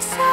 So.